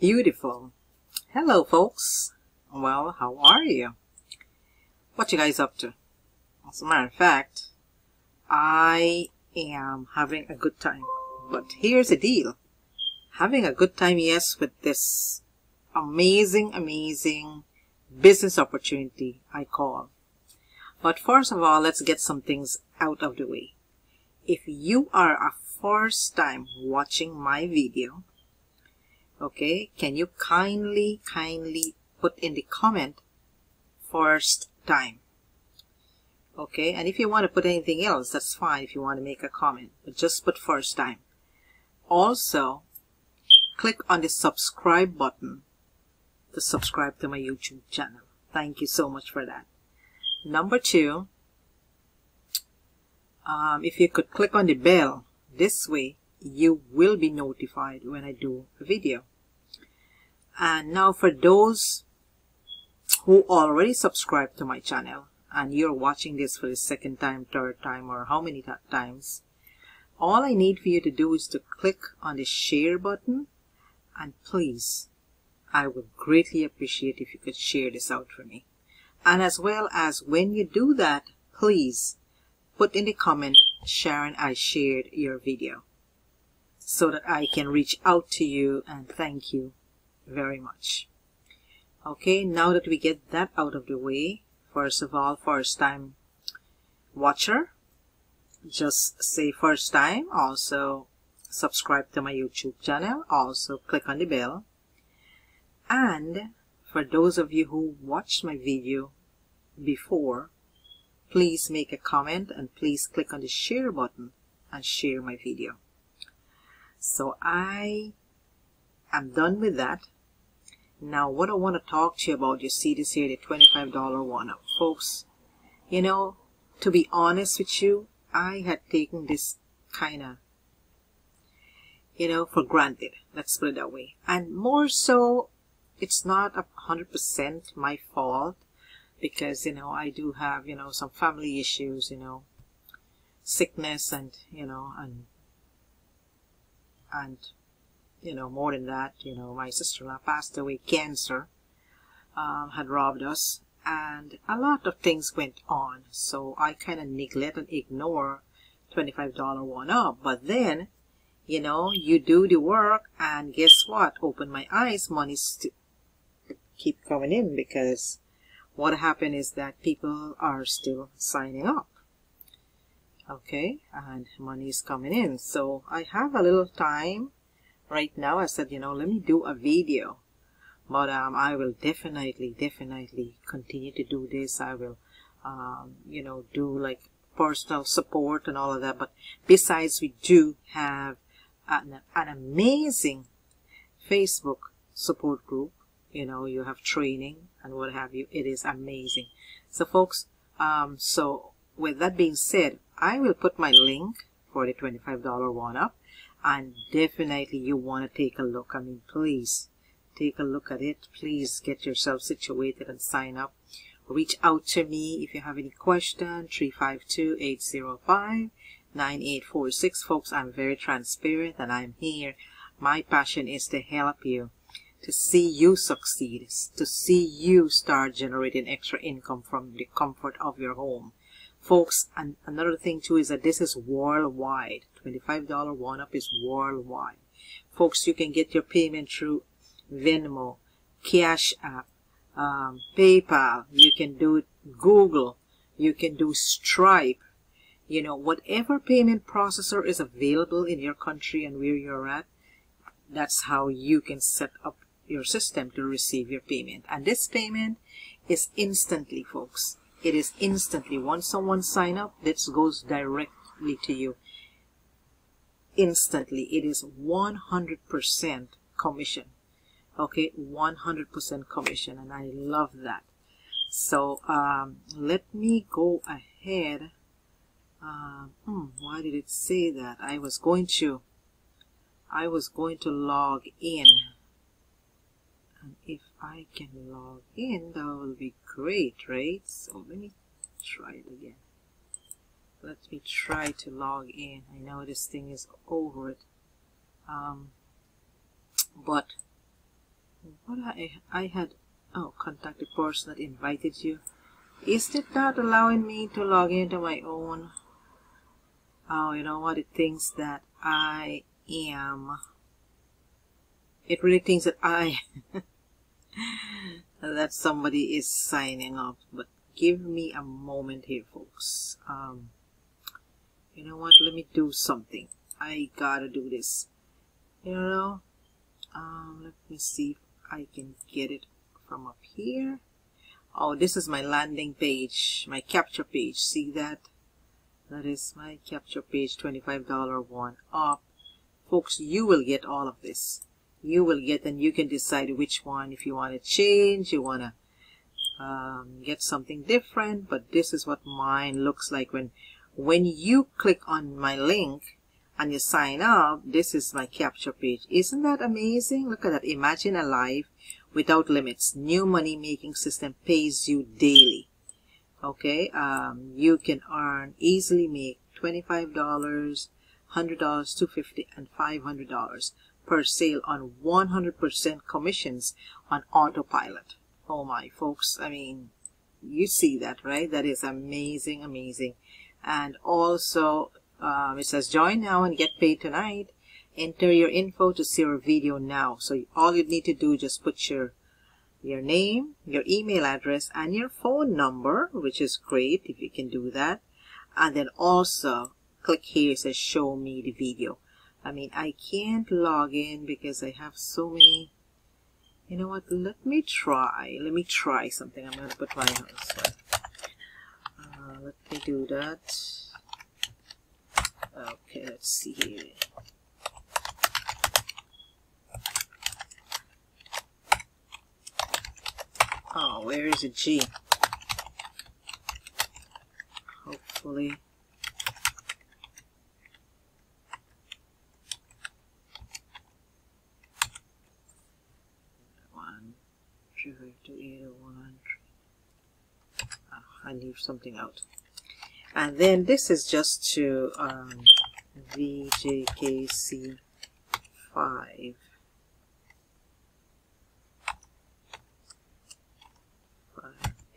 Beautiful. Hello, folks. Well, how are you? What you guys up to? As a matter of fact, I am having a good time. But here's the deal. Having a good time, yes, with this amazing, amazing business opportunity I call. But first of all, let's get some things out of the way. If you are a first time watching my video, okay can you kindly kindly put in the comment first time? Okay and if you want to put anything else that's fine if you want to make a comment but just put first time. Also click on the subscribe button to subscribe to my YouTube channel. Thank you so much for that. Number two um, if you could click on the bell this way you will be notified when I do a video. And now for those who already subscribed to my channel and you're watching this for the second time, third time, or how many times, all I need for you to do is to click on the share button and please, I would greatly appreciate if you could share this out for me. And as well as when you do that, please put in the comment, Sharon, I shared your video so that I can reach out to you and thank you very much. Okay, now that we get that out of the way, first of all, first time watcher, just say first time, also subscribe to my YouTube channel, also click on the bell. And for those of you who watched my video before, please make a comment and please click on the share button and share my video. So I am done with that. Now what I want to talk to you about, you see this here, the $25 one up. Folks, you know, to be honest with you, I had taken this kind of, you know, for granted. Let's put it that way. And more so, it's not a hundred percent my fault because, you know, I do have, you know, some family issues, you know, sickness and, you know, and and you know more than that you know my sister-in-law passed away cancer um, had robbed us and a lot of things went on. So I kind of neglect and ignore $25 one up. But then you know you do the work and guess what? Open my eyes money keep coming in because what happened is that people are still signing up okay and money is coming in. So I have a little time right now. I said you know let me do a video. But um, I will definitely definitely continue to do this. I will um, you know do like personal support and all of that. But besides we do have an, an amazing Facebook support group. You know you have training and what have you. It is amazing. So folks um, so with that being said I will put my link for the $25 one up and definitely you want to take a look. I mean, please take a look at it. Please get yourself situated and sign up. Reach out to me if you have any question. 352-805-9846. Folks, I'm very transparent and I'm here. My passion is to help you to see you succeed, to see you start generating extra income from the comfort of your home. Folks, and another thing too is that this is worldwide. $25 one up is worldwide. Folks, you can get your payment through Venmo, Cash App, um, PayPal. You can do Google. You can do Stripe. You know, whatever payment processor is available in your country and where you're at, that's how you can set up your system to receive your payment. And this payment is instantly, folks. It is instantly. Once someone sign up, this goes directly to you. Instantly. It is 100% commission. Okay, 100% commission. And I love that. So, um, let me go ahead. Uh, hmm, why did it say that? I was going to, I was going to log in and if I can log in that will be great right so let me try it again let me try to log in I know this thing is over it um, but what I, I had, oh, contact the person that invited you. Is it not allowing me to log into my own? Oh, you know what? It thinks that I am, it really thinks that I, that somebody is signing up, but give me a moment here, folks. Um, you know what? Let me do something. I gotta do this. You know, um, let me see if I can get it from up here. Oh, this is my landing page, my capture page. See that? That is my capture page, $25 one up. Folks, you will get all of this. You will get, and you can decide which one, if you want to change, you want to um, get something different, but this is what mine looks like when, when you click on my link, and you sign up, this is my capture page. Isn't that amazing? Look at that. Imagine a life without limits. New money making system pays you daily. Okay, um, you can earn, easily make $25, $100, 250, and $500 per sale on 100% commissions on autopilot. Oh my folks, I mean, you see that, right? That is amazing, amazing. And also, um, it says join now and get paid tonight. Enter your info to see our video now. So all you need to do is just put your your name, your email address, and your phone number, which is great if you can do that. And then also click here it says show me the video. I mean, I can't log in because I have so many. You know what? Let me try. Let me try something. I'm going to put my husband. Uh, let me do that. Okay, let's see here. Oh, where is a G? Hopefully. One, two, eight, one. Oh, I leave something out and then this is just to um, VJKC 5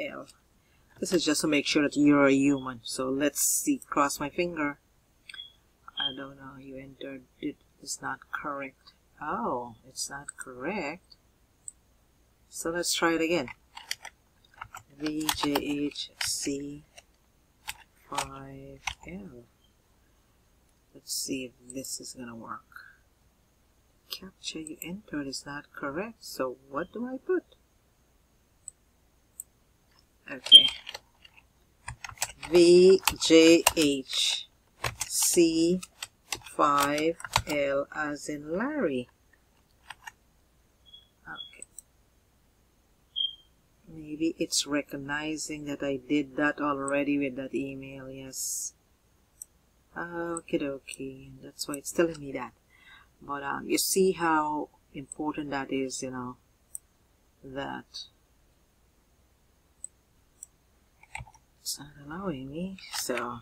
L. This is just to make sure that you're a human. So let's see. Cross my finger. I don't know. You entered it is not correct. Oh, it's not correct. So let's try it again. VJHC 5L. Let's see if this is going to work. Captcha you entered is not correct, so what do I put? Okay. VJH C5L as in Larry. Maybe it's recognizing that I did that already with that email yes. Okay okay that's why it's telling me that. But um, you see how important that is you know that it's not allowing me so.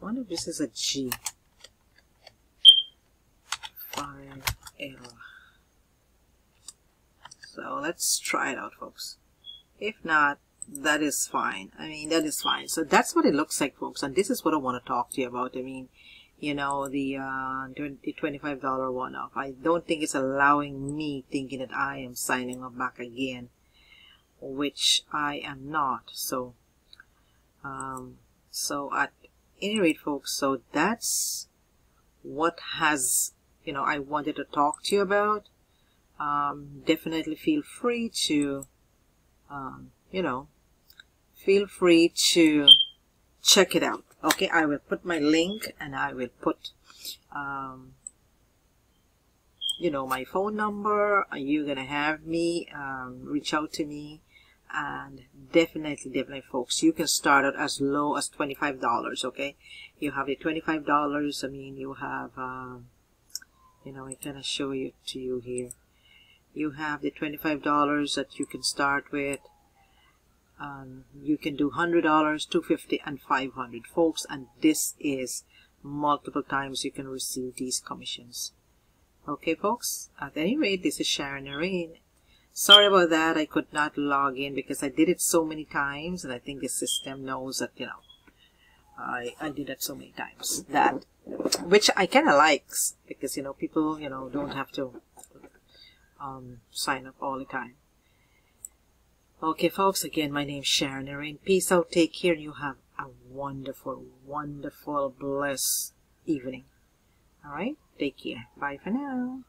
I wonder if this is a G. 5L so let's try it out, folks. If not, that is fine. I mean, that is fine. So that's what it looks like, folks. And this is what I want to talk to you about. I mean, you know, the, uh, $25 one up. I don't think it's allowing me thinking that I am signing up back again, which I am not. So, um, so at any rate, folks, so that's what has, you know, I wanted to talk to you about um, definitely feel free to, um, you know, feel free to check it out. Okay, I will put my link and I will put, um, you know, my phone number. You're going to have me um, reach out to me. And definitely, definitely, folks, you can start out as low as $25, okay? You have the $25. I mean, you have, um, you know, I kind of show it to you here you have the $25 that you can start with um, you can do $100 250 and 500 folks and this is multiple times you can receive these commissions Okay, folks. At any rate, this is Sharon Naraine. Sorry about that. I could not log in because I did it so many times, and I think the system knows that you know I I did that so many times that which I kind of likes because you know people you know don't have to um, sign up all the time. Okay, folks. Again, my name's Sharon Naraine. Peace out. Take care. And you have a wonderful, wonderful, blessed evening. All right. Take care. Bye for now.